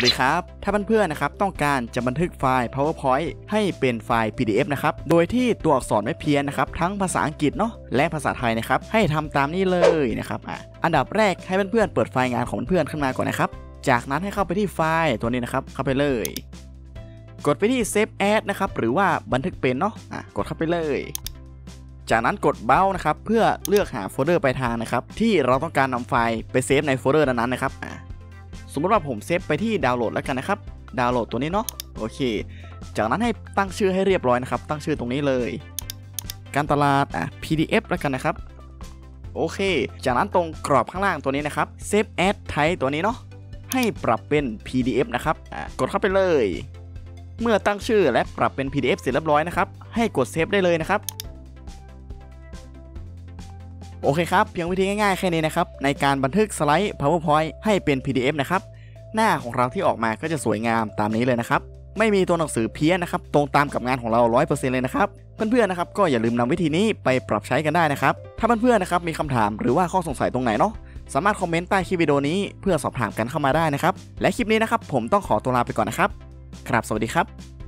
สวัสดีครับ ถ้าเพื่อนๆนะครับต้องการจะบันทึกไฟล์ PowerPoint ให้เป็นไฟล์ PDF นะครับ โดยที่ตัวอักษรไม่เพี้ยนนะครับ ทั้งภาษาอังกฤษเนาะและภาษาไทยนะครับ ให้ทำตามนี้เลยนะครับอะอันดับแรกให้เพื่อนๆเปิดไฟล์งานของเพื่อนๆขึ้นมาก่อนนะครับ จากนั้นให้เข้าไปที่ไฟล์ตัวนี้นะครับ เข้าไปเลย กดไปที่ Save As นะครับหรือว่าบันทึกเป็นเนาะอะกดเข้าไปเลยจากนั้นกดเบ้านะครับเพื่อเลือกหาโฟลเดอร์ปลายทางนะครับที่เราต้องการนำไฟล์ไปเซฟในโฟลเดอร์นั้นๆนะครับอะ สมมติว่าผมเซฟไปที่ดาวน์โหลดแล้วกันนะครับ ดาวน์โหลดตัวนี้เนาะโอเค จากนั้นให้ตั้งชื่อให้เรียบร้อยนะครับ ตั้งชื่อตรงนี้เลย การตลาดอะ PDF แล้วกันนะครับโอเค จากนั้นตรงกรอบข้างล่างตัวนี้นะครับ Save as Type ตัวนี้เนาะให้ปรับเป็น PDF นะครับอะกดเข้าไปเลย เมื่อตั้งชื่อและปรับเป็น PDF เสร็จเรียบร้อยนะครับ ให้กดเซฟได้เลยนะครับ โอเคครับ เพียงวิธีง่ายๆแค่นี้นะครับ ในการบันทึกสไลด์ PowerPoint ให้เป็น PDF นะครับ หน้าของเราที่ออกมาก็จะสวยงามตามนี้เลยนะครับ ไม่มีตัวหนังสือเพี้ยนนะครับ ตรงตามกับงานของเรา 100%เลยนะครับ เพื่อนๆนะครับก็อย่าลืมนำวิธีนี้ไปปรับใช้กันได้นะครับ ถ้าเพื่อนๆนะครับมีคำถามหรือว่าข้อสงสัยตรงไหนเนาะสามารถคอมเมนต์ใต้คลิปวิดีโอนี้เพื่อสอบถามกันเข้ามาได้นะครับ และคลิปนี้นะครับผมต้องขอตัวลาไปก่อนนะครับ ครับ สวัสดีครับ